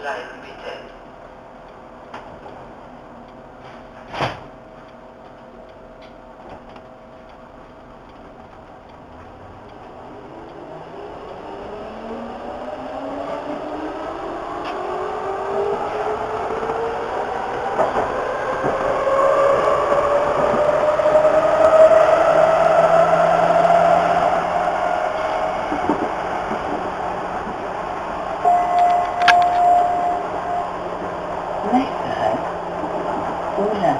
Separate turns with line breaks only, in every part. bleiben, bitte.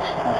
uh,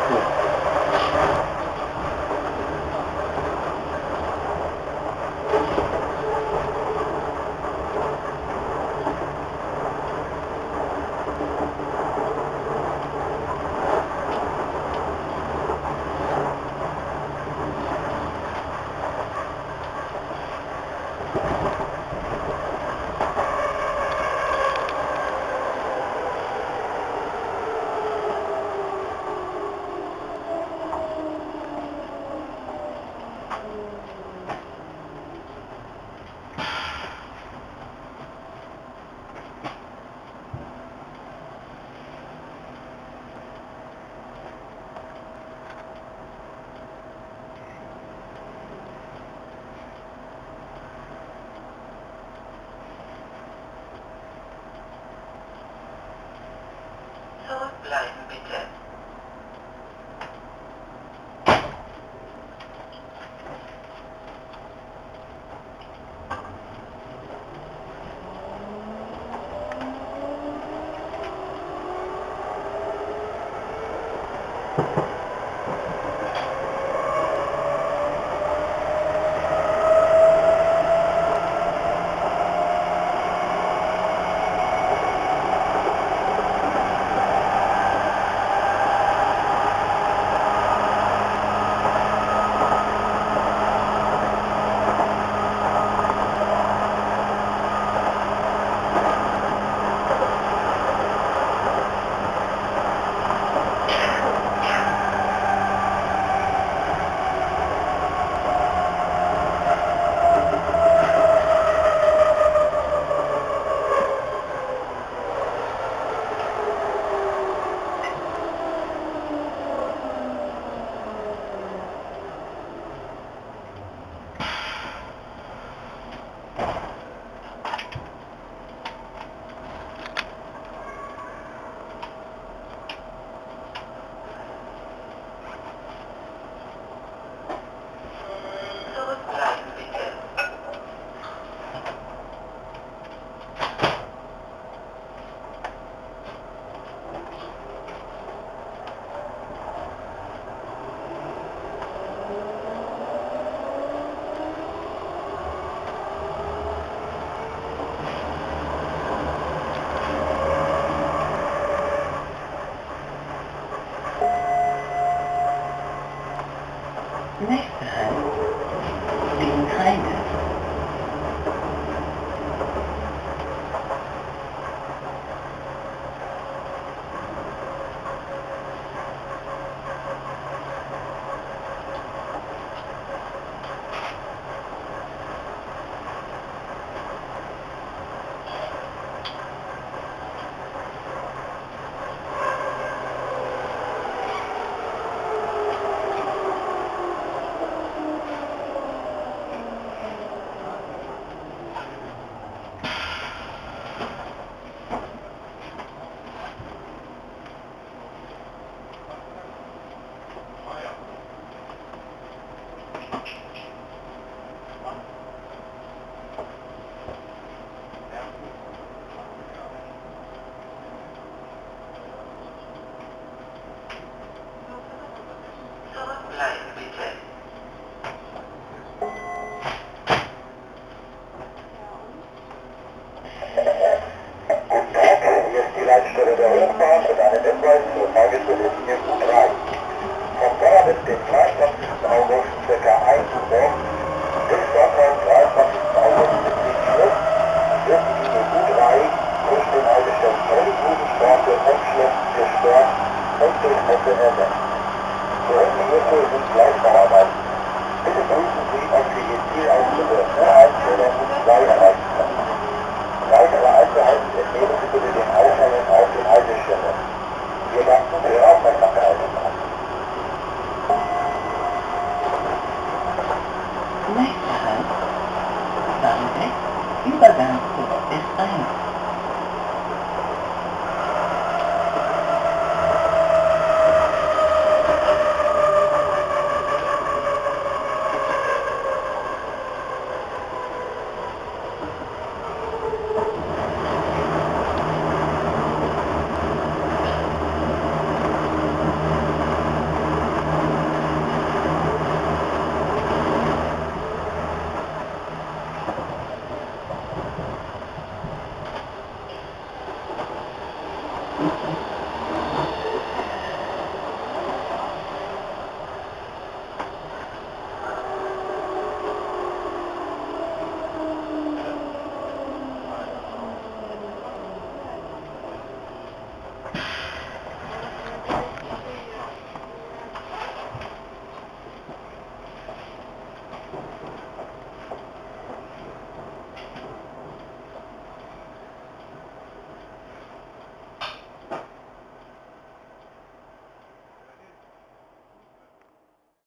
Thank you. ですね。